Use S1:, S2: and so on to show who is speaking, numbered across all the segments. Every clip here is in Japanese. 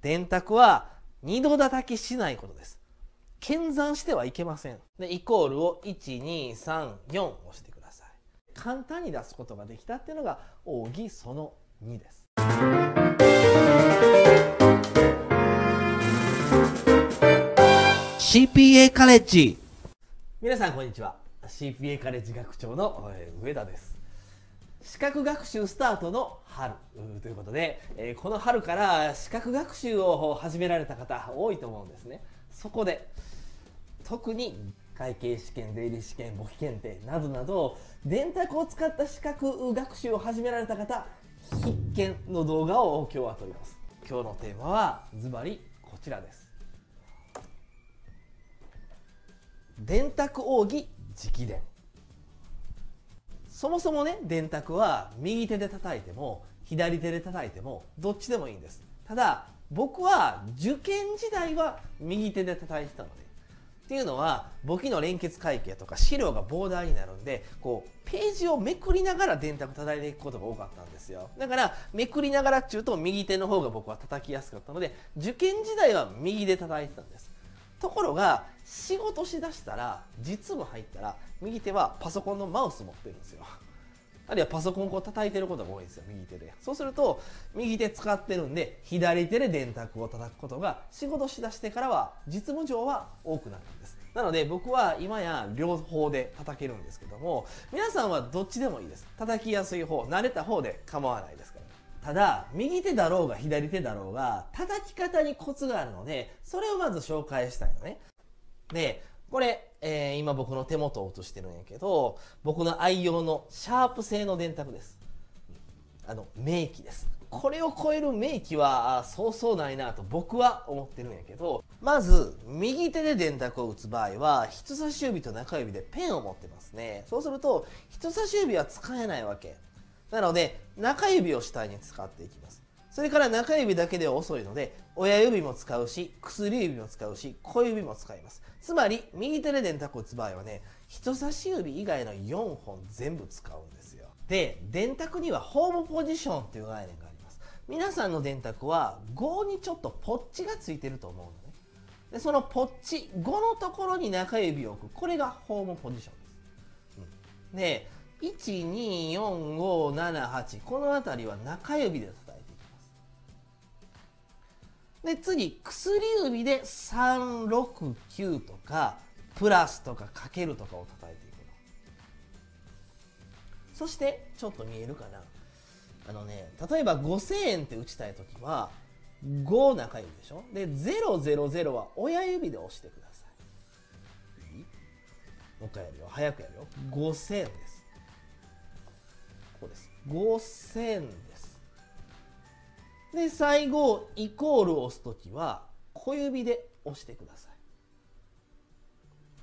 S1: 電卓は二度叩きしないことです。検算してはいけません。でイコールを1234押してください。簡単に出すことができたっていうのが奥義その2です。CPA カレッジ。皆さんこんにちは。CPA カレッジ学長の上田です資格学習スタートの春。ということで、えこの春から資格学習を始められた方多いと思うんですね。そこで特に会計試験、税理試験、簿記検定などなど電卓を使った資格学習を始められた方必見の動画を今日は撮ります。今日のテーマはズバリこちらです。電卓奥義直伝。そもそもね電卓は右手で叩いても左手で叩いてもどっちでもいいんです。ただ僕は受験時代は右手で叩いてたのでっていうのは簿記の連結会計とか資料がボーダーになるんでこうページをめくりながら電卓叩いていくことが多かったんですよ。だからめくりながらっちゅうと右手の方が僕は叩きやすかったので受験時代は右で叩いてたんです。ところが仕事しだしたら実務入ったら右手はパソコンのマウス持ってるんですよ。あるいはパソコンを叩いてることが多いんですよ右手で。そうすると右手使ってるんで左手で電卓を叩くことが仕事しだしてからは実務上は多くなるんです。なので僕は今や両方で叩けるんですけども皆さんはどっちでもいいです。叩きやすい方慣れた方で構わないですただ右手だろうが左手だろうが叩き方にコツがあるのでそれをまず紹介したいのね。でこれ、えー、今僕の手元を映してるんやけど僕の愛用のシャープ製の電卓です。あの名機です。これを超える名機はそうそうないなと僕は思ってるんやけどまず右手で電卓を打つ場合は人差し指と中指でペンを持ってますね。そうすると人差し指は使えないわけ。なので中指を主体に使っていきます。それから中指だけでは遅いので親指も使うし薬指も使うし小指も使います。つまり右手で電卓を打つ場合はね人差し指以外の4本全部使うんですよ。で電卓にはホームポジションっていう概念があります。皆さんの電卓は5にちょっとポッチがついてると思うのね。でそのポッチ5のところに中指を置く。これがホームポジションです、うん、で12457この辺りは中指で叩いていきます。で次薬指で369とかプラスとかかけるとかを叩いていくの。そしてちょっと見えるかな。あのね例えば5000円って打ちたい時は5中指でしょ。で000は親指で押してください。いい？もう一回やるよ。早くやるよ。5000です。ここです。5000です。で最後イコールを押す時は小指で押してください。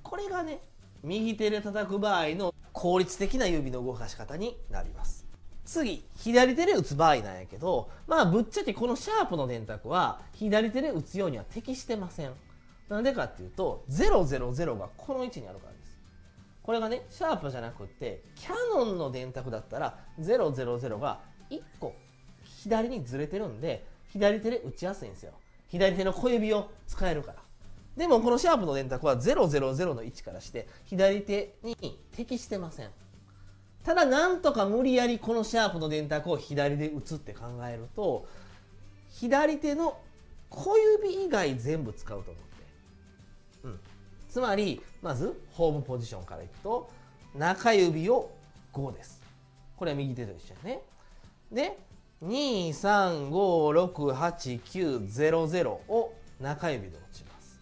S1: これがね右手で叩く場合の効率的な指の動かし方になります。次左手で打つ場合なんやけどまあぶっちゃけこのシャープの電卓は左手で打つようには適してません。なんでかっていうと000がこの位置にあるからこれがねシャープじゃなくってキャノンの電卓だったら000が1個左にずれてるんで左手で打ちやすいんですよ。左手の小指を使えるから。でもこのシャープの電卓は000の位置からして左手に適してません。ただなんとか無理やりこのシャープの電卓を左で打つって考えると左手の小指以外全部使うと思う。つまりまずホームポジションからいくと中指を5です。これは右手と一緒やね。で2356890を中指で落ちます。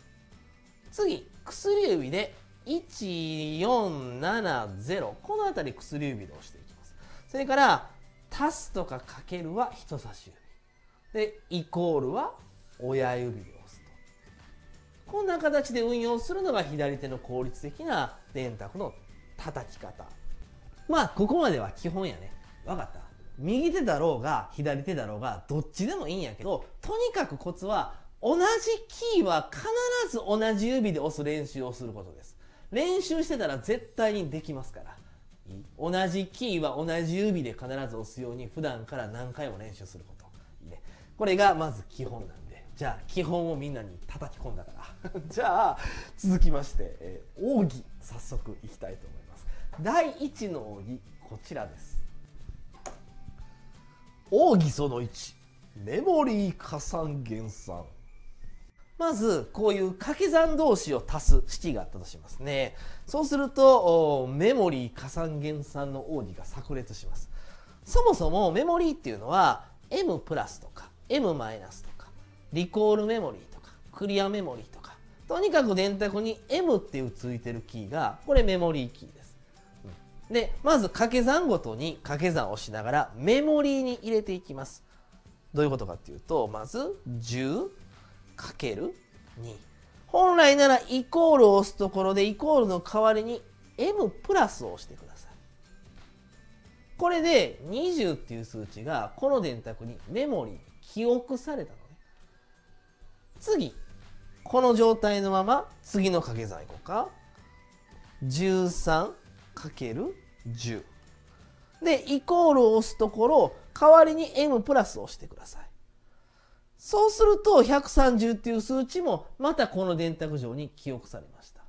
S1: 次薬指で1470この辺り薬指で押していきます。それから足すとかかけるは人差し指。でイコールは親指で。こんな形で運用するのが左手の効率的な電卓の叩き方。まあここまでは基本やね。分かった？右手だろうが左手だろうがどっちでもいいんやけどとにかくコツは同じキーは必ず同じ指で押す練習をすることです。練習してたら絶対にできますから。同じキーは同じ指で必ず押すように普段から何回も練習すること、これがまず基本なんです。じゃあ基本をみんなに叩き込んだから。じゃあ続きまして、えー、奥義早速いきたいと思います。第1の奥義こちらです。奥義その1メモリー加算減算。まずこういう掛け算同士を足す式があったとしますね。そうするとメモリー加算減算の奥義が炸裂します。そもそもメモリーっていうのは M プラスとか M マイナスとかリコールメモリーとかクリアメモリーとかとにかく電卓に M っていうついてるキーがこれメモリーキーです。でまず掛け算ごとに掛け算をしながらメモリーに入れていきます。どういうことかっていうとまず 10×2 本来ならイコールを押すところでイコールの代わりに M プラスを押してください。これで20っていう数値がこの電卓にメモリー記憶されたの次。この状態のまま次の掛け算いこうか。13×10 でイコールを押すところ代わりに M プラスをしてください。そうすると130っていう数値もまたこの電卓上に記憶されました。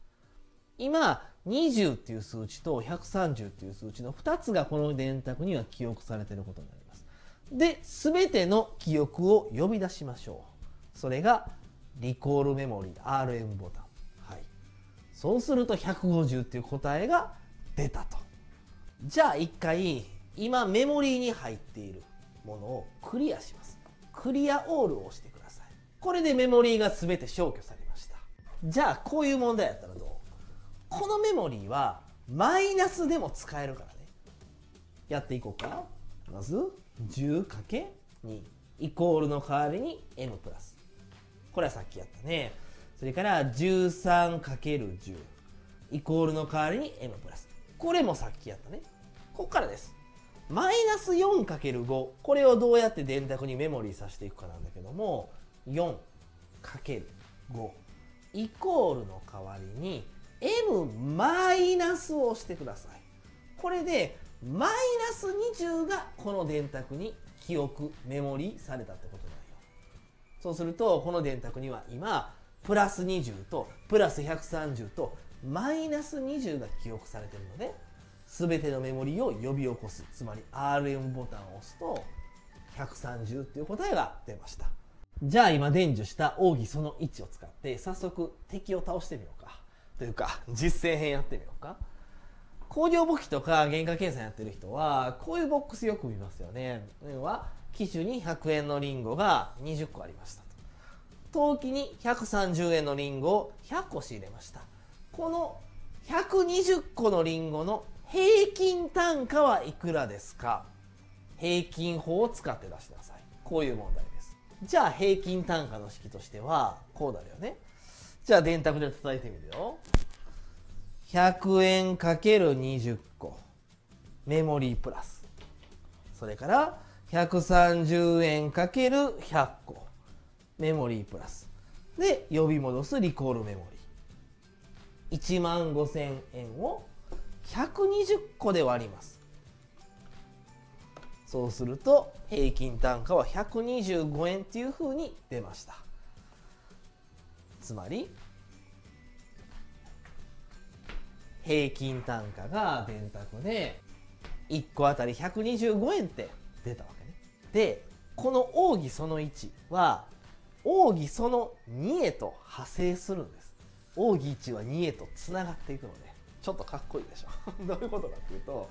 S1: 今20っていう数値と130っていう数値の2つがこの電卓には記憶されていることになります。で全ての記憶を呼び出しましょう。それがリコールメモリー RM ボタン、はい、そうすると150っていう答えが出たと。じゃあ一回今メモリーに入っているものをクリアします。クリアオールを押してください。これでメモリーが全て消去されました。じゃあこういう問題やったらどう？このメモリーはマイナスでも使えるからね。やっていこうか。まず 10×2 イコールの代わりに m プラス。これはさっきやったね。それから 13×10 イコールの代わりに m プラス。これもさっきやったね。ここからです。マイナス 4×5 これをどうやって電卓にメモリーさせていくかなんだけども 4×5 イコールの代わりに m マイナスをしてください。これでマイナス20がこの電卓に記憶メモリーされたってことそうするとこの電卓には今プラス20とプラス130とマイナス20が記憶されてるので全てのメモリを呼び起こす。つまり RM ボタンを押すと130っていう答えが出ました。じゃあ今伝授した奥義その1を使って早速敵を倒してみようか。というか実践編やってみようか。工業簿記とか原価計算やってる人はこういうボックスよく見ますよね。要は機種に100円のリンゴが20個ありました。陶器に130円のリンゴを100個仕入れました。この120個のリンゴの平均単価はいくらですか？平均法を使って出してください。こういう問題です。じゃあ平均単価の式としてはこうなるよね。じゃあ電卓で叩いてみるよ。100円 ×20 個。メモリープラス。それから130円 ×100 個メモリープラス。で呼び戻すリコールメモリー。1万5000円を120個で割ります。そうすると平均単価は125円っていうふうに出ました。つまり平均単価が電卓で1個あたり125円って出たわけ。でこの奥義その1は奥義その2へと派生するんです。奥義1は2へとつながっていくのでちょっとかっこいいでしょ。どういうことかっていうと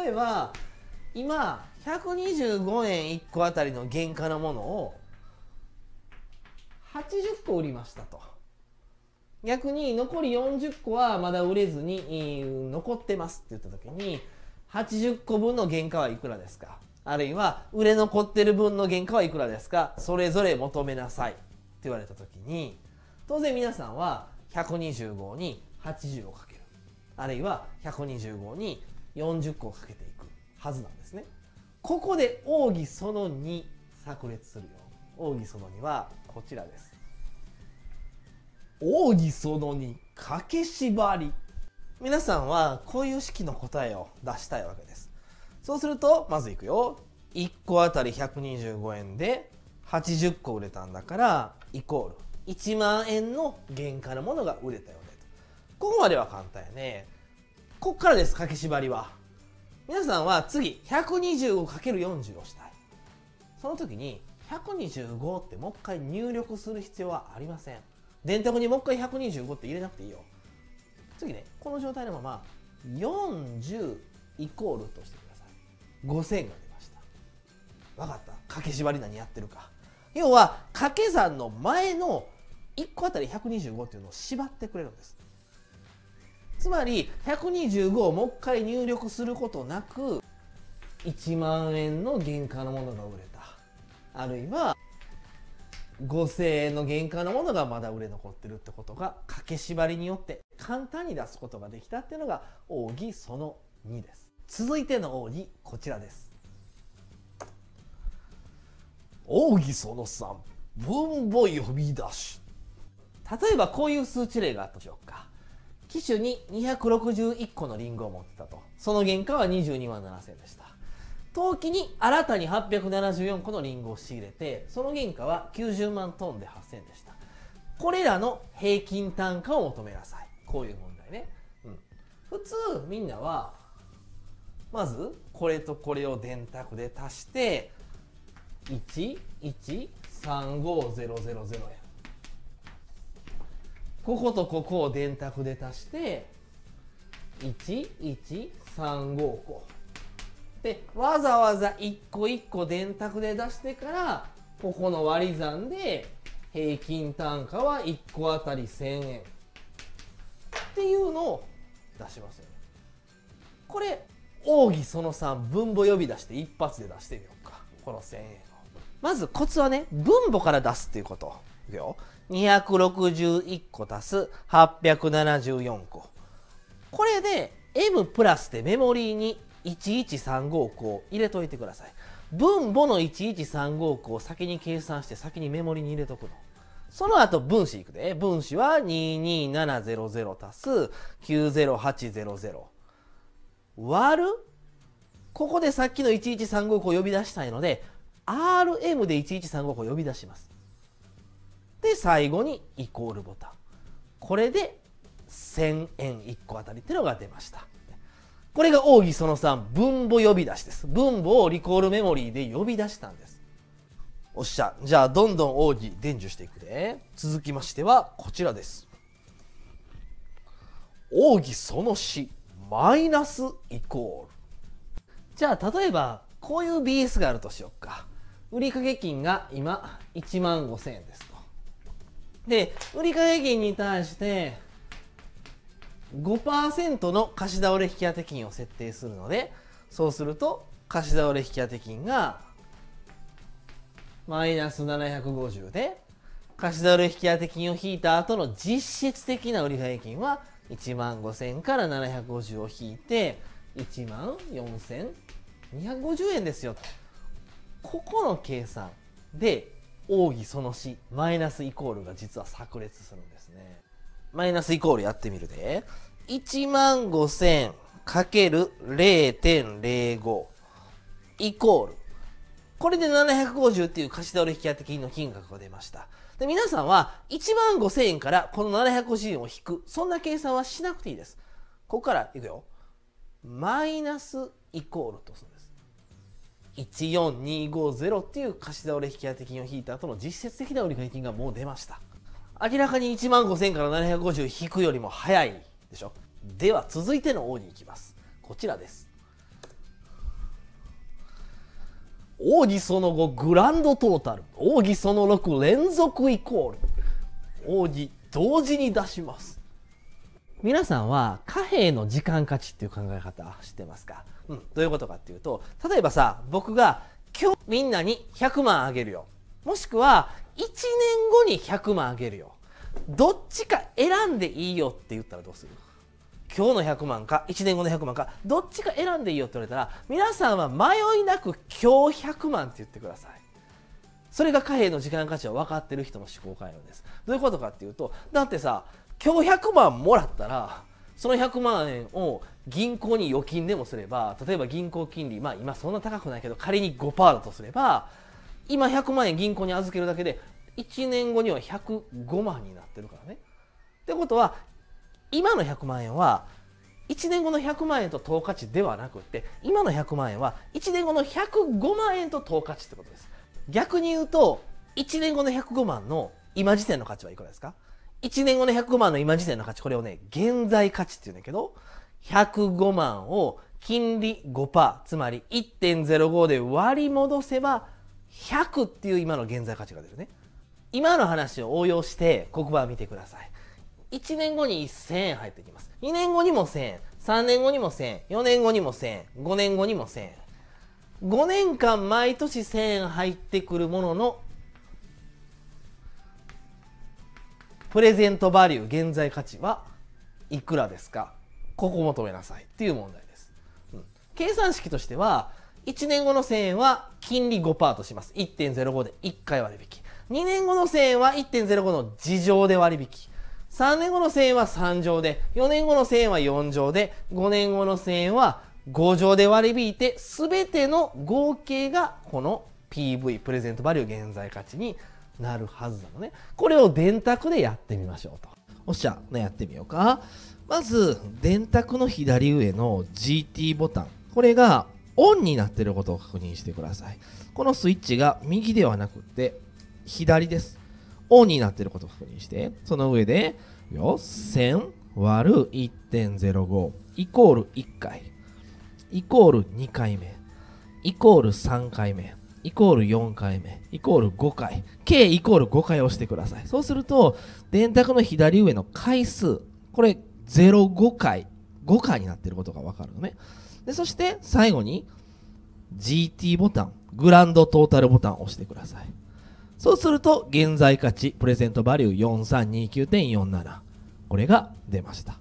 S1: 例えば今125円1個あたりの原価のものを80個売りましたと逆に残り40個はまだ売れずに残ってますって言った時に80個分の原価はいくらですか？あるいは売れ残ってる分の原価はいくらですか？それぞれ求めなさい。って言われた時に当然皆さんは125に80をかける。あるいは125に40個をかけていくはずなんですね。ここで奥義その2炸裂するよ。奥義その2はこちらです。奥義その2掛け縛り。皆さんはこういう式の答えを出したいわけです。そうするとまずいくよ。1個あたり125円で80個売れたんだからイコール1万円の原価のものが売れたよねと。ここまでは簡単やね。こっからです掛け縛りは。皆さんは次 125×40 をしたい。その時に125ってもう一回入力する必要はありません。電卓にもう一回125って入れなくていいよ。次ねこの状態のまま40イコールとして5000が出ました。分かった？掛け縛り何やってるか。要は掛け算の前の1個あたり125っていうのを縛ってくれるんです。つまり125をもう一回入力することなく1万円の原価のものが売れた。あるいは5000円の原価のものがまだ売れ残ってるってことが掛け縛りによって簡単に出すことができたっていうのが奥義その2です。続いての奥義こちらです。奥義その3分母呼び出し。例えばこういう数値例があったでしょうか。機種に261個のリンゴを持ってたと。その原価は22万7000でした。当期に新たに874個のリンゴを仕入れてその原価は90万トンで8000でした。これらの平均単価を求めなさい。こういう問題ね、うん、普通みんなはまずこれとこれを電卓で足して1135000円こことここを電卓で足して1135個でわざわざ一個一個電卓で出してからここの割り算で平均単価は1個あたり1000円っていうのを出しますよね。これ奥義その3分母呼び出して一発で出してみようか。この1000円を。まずコツはね分母から出すっていうこと。いくよ。261個足す874個。これで M プラスでメモリーに1135個を入れといてください。分母の1135個を先に計算して先にメモリーに入れとくの。その後分子いくで。分子は22700足す90800割るここでさっきの1135個を呼び出したいので RM で1135個を呼び出します。で最後にイコールボタン。これで1000円1個あたりっていうのが出ました。これが奥義その3分母呼び出しです。分母をリコールメモリーで呼び出したんです。おっしゃじゃあどんどん奥義伝授していくで。続きましてはこちらです。奥義その4マイナスイコール。じゃあ例えばこういう BS があるとしようか。売掛金が今1万5000円ですと。で売掛金に対して5%の貸倒れ引当金を設定するのでそうすると貸倒れ引当金がマイナス750で貸倒れ引当金を引いた後の実質的な売掛金は1万5000から750を引いて1万4250円ですよとここの計算で奥義その4マイナスイコールが実は炸裂するんですねマイナスイコールやってみるで。1万5000かける0.05イコール。これで750っていう貸し倒れ引き当て金の金額が出ました。で皆さんは1万5000円からこの750円を引く。そんな計算はしなくていいです。ここからいくよ。マイナスイコールとするんです。14250っていう貸し倒れ引き当て金を引いた後の実質的な売掛金がもう出ました。明らかに1万5000から750引くよりも早いでしょでは続いての王に行きますこちらです王義その後グランドトータル。王義その6連続イコール。王義同時に出します。皆さんは貨幣の時間価値っていう考え方知ってますか、うん、どういうことかっていうと例えばさ僕が今日みんなに100万あげるよ。もしくは1年後に100万あげるよ。どっちか選んでいいよって言ったらどうする？今日の100万か1年後の100万かどっちか選んでいいよって言われたら皆さんは迷いなく今日100万って言ってくださいそれが貨幣の時間価値を分かってる人の思考回路ですどういうことかっていうとだってさ今日100万もらったらその100万円を銀行に預金でもすれば例えば銀行金利まあ今そんな高くないけど仮に5%だとすれば今100万円銀行に預けるだけで1年後には105万になってるからね。ってことは今の100万円は1年後の100万円と等価値ではなくって今の100万円は1年後の105万円と等価値ってことです。逆に言うと1年後の105万の今時点の価値はいくらですか？1年後の105万の今時点の価値これをね現在価値って言うんだけど105万を金利5%つまり1.05で割り戻せば100っていう今の現在価値が出るね。今の話を応用して黒板を見てください。1年後に1000円入ってきます。2年後にも1000円。3年後にも1000円。4年後にも1000円。5年後にも1000円。5年間毎年1000円入ってくるもののプレゼントバリュー現在価値はいくらですか？ここ求めなさいっていう問題です、うん、計算式としては1年後の1000円は金利5%とします1.05で1回割引2年後の1000円は1.05の事情で割引3年後の1000円は3乗で、4年後の1000円は4乗で、5年後の1000円は5乗で割り引いて、すべての合計がこの PV、プレゼントバリュー現在価値になるはずなのね。これを電卓でやってみましょうと。おっしゃ、ね、やってみようか。まず、電卓の左上の GT ボタン。これがオンになっていることを確認してください。このスイッチが右ではなくて左です。オンになっていることを確認して、その上で、よ、1000割る1.05イコール1回、イコール2回目、イコール3回目、イコール4回目、イコール5回、計イコール5回押してください。そうすると、電卓の左上の回数、これ05回、5回になっていることがわかるのね。で、そして最後に GT ボタン、グランドトータルボタンを押してください。そうすると、現在価値、プレゼントバリュー4329.47。これが出ました。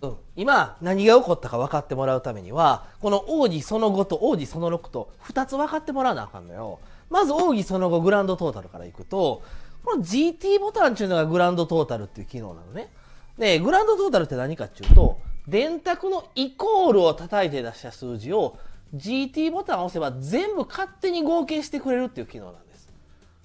S1: うん、今、何が起こったか分かってもらうためには、この奥義その5と奥義その6と2つ分かってもらわなあかんのよ。まず奥義その後グランドトータルからいくと、この GT ボタンっていうのがグランドトータルっていう機能なのね。で、グランドトータルって何かっていうと、電卓のイコールを叩いて出した数字を GT ボタンを押せば全部勝手に合計してくれるっていう機能なんです。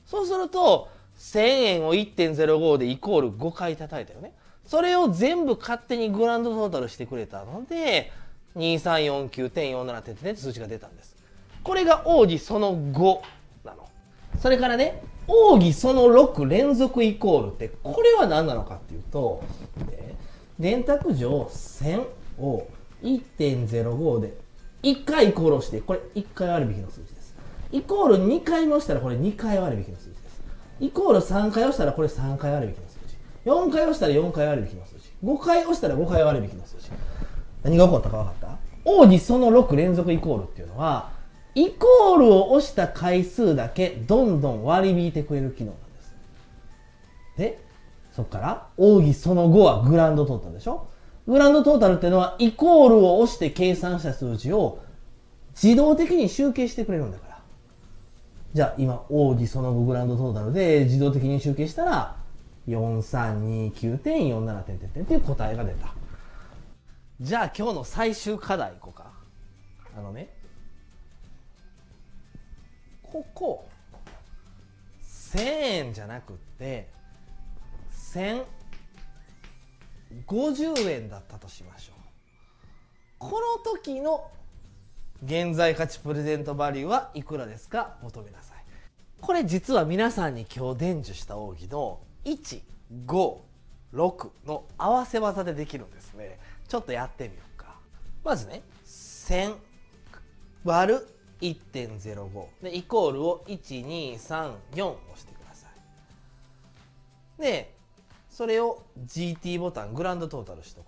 S1: そうすると、1000円を1.05でイコール5回叩いたよね。それを全部勝手にグランドトータルしてくれたので、2349.47点って数字が出たんです。これが奥義その5なの。それからね、奥義その6連続イコールって、これは何なのかっていうと、電卓上1000を1.05で1回イコールして、これ1回割引の数字。イコール2回押したらこれ2回割引の数字です。イコール3回押したらこれ3回割引の数字。4回押したら4回割引の数字。5回押したら5回割引の数字。何が起こったか分かった王にその6連続イコールっていうのは、イコールを押した回数だけどんどん割り引いてくれる機能なんです。で、そっから、奥義その5はグランドトータルでしょグランドトータルっていうのは、イコールを押して計算した数字を自動的に集計してくれるんだから。じゃあ今、王子その後グランドトータルで自動的に集計したら、4329.47点点点っていう答えが出た。じゃあ今日の最終課題いこうか。あのね、ここ、1000円じゃなくって、1050円だったとしましょう。この時の現在価値プレゼントバリューはいくらですか？求めなさい。これ実は皆さんに今日伝授した奥義の156の合わせ技でできるんですね。ちょっとやってみようか。まずね1000割る1.05でイコールを1234押してください。でそれを GT ボタングランドトータルしと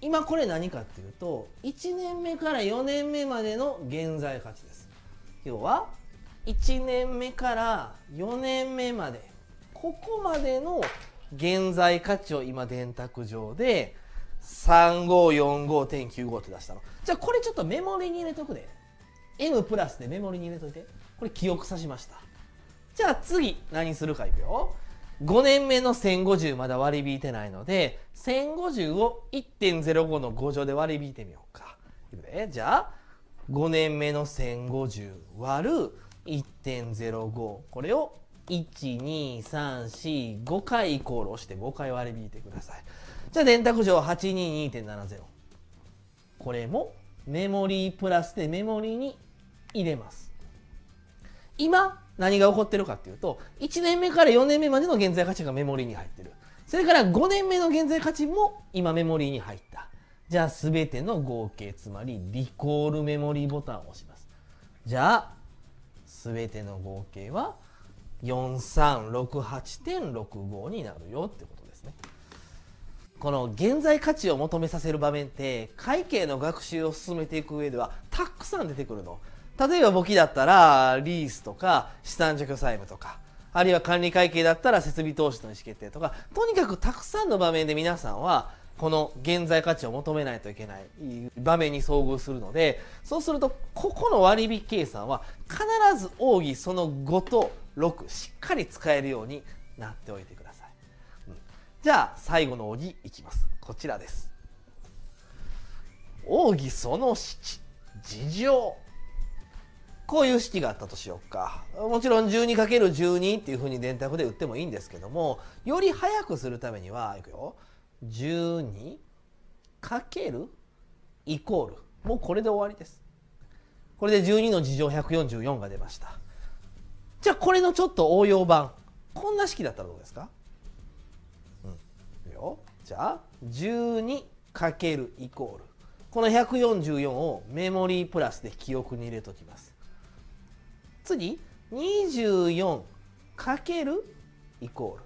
S1: 今これ何かっていうと1年目から4年目までの現在価値です。要は1年目から4年目までここまでの現在価値を今電卓上で3545.95って出したの。じゃあこれちょっとメモリに入れとくで。M プラスでメモリに入れといて。これ記憶さしました。じゃあ次何するかいくよ。5年目の1050まだ割り引いてないので1050を1.05の5乗で割り引いてみようか。じゃあ5年目の1050割る1.05これを12345回イコール押して5回割り引いてください。じゃあ電卓上822.70これもメモリープラスでメモリーに入れます。今何が起こってるかっていうと1年目から4年目までの現在価値がメモリーに入ってる。それから5年目の現在価値も今メモリーに入った。じゃあ全ての合計つまりリコールメモリーボタンを押します。じゃあ全ての合計は4368.65になるよってことですね。この現在価値を求めさせる場面って会計の学習を進めていく上ではたくさん出てくるの。例えば簿記だったらリースとか資産除去債務とかあるいは管理会計だったら設備投資の意思決定とかとにかくたくさんの場面で皆さんはこの現在価値を求めないといけない場面に遭遇するのでそうするとここの割引計算は必ず奥義その5と6しっかり使えるようになっておいてください、うん、じゃあ最後の奥義いきます。こちらです。奥義その7事情。こういう式があったとしようか。もちろん 12×12 っていうふうに電卓で打ってもいいんですけどもより早くするためにはいくよ。12かけるイコール。もうこれで終わりです。これで12の事乗144が出ました。じゃあこれのちょっと応用版。こんな式だったらどうですか、うん、いよ。じゃあ12かけるイコール。この144をメモリープラスで記憶に入れときます。次24かけるイコール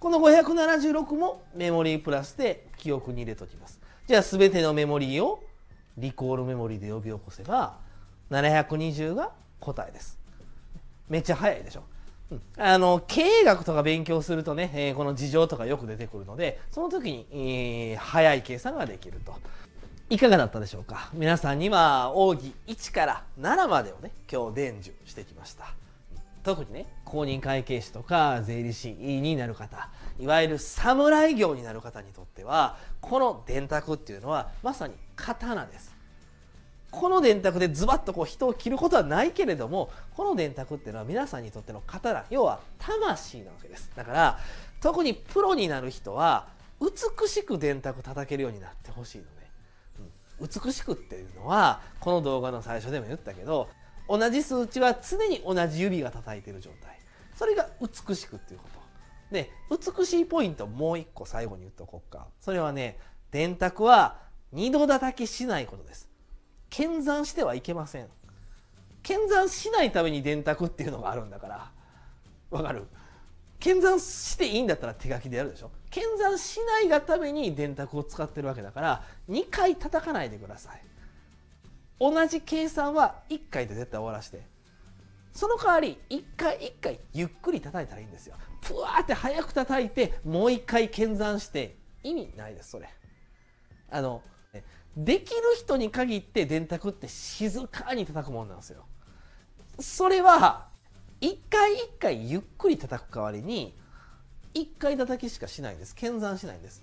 S1: この576もメモリープラスで記憶に入れときます。じゃあ全てのメモリーをリコールメモリーで呼び起こせば720が答えです。めっちゃ早いでしょ。あの経営学とか勉強するとね、えー、この事情とかよく出てくるのでその時に、えー、早い計算ができると。いかがだったでしょうか？皆さんには奥義1から7までをね今日伝授してきました。特にね公認会計士とか税理士になる方いわゆる侍業になる方にとってはこの電卓っていうのはまさに刀です。この電卓でズバッとこう人を切ることはないけれどもこの電卓っていうのは皆さんにとっての刀要は魂なわけです。だから特にプロになる人は美しく電卓叩けるようになってほしいの、美しくっていうのはこの動画の最初でも言ったけど同じ数値は常に同じ指が叩いてる状態。それが美しくっていうこと。で美しいポイントもう一個最後に言っとこうか。それはね電卓は二度叩きしないことです。検算してはいけません。検算しないために電卓っていうのがあるんだから。わかる？検算していいんだったら手書きでやるでしょ。検算しないがために電卓を使ってるわけだから2回叩かないでください同じ計算は1回で絶対終わらしてその代わり1回1回ゆっくり叩いたらいいんですよぷわーって早く叩いてもう1回検算して意味ないですそれあのできる人に限って電卓って静かに叩くもんなんですよそれは1回1回ゆっくり叩く代わりに1回叩きしかしないんです。検算しないんです。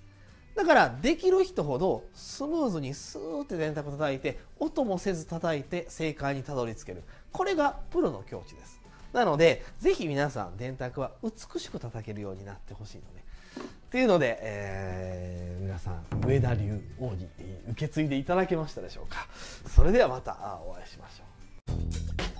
S1: だからできる人ほどスムーズにスーって電卓叩いて音もせず叩いて正解にたどり着ける。これがプロの境地です。なのでぜひ皆さん電卓は美しく叩けるようになってほしいので。っていうので、えー、皆さん上田流王に受け継いでいただけましたでしょうか。それではまたお会いしましょう。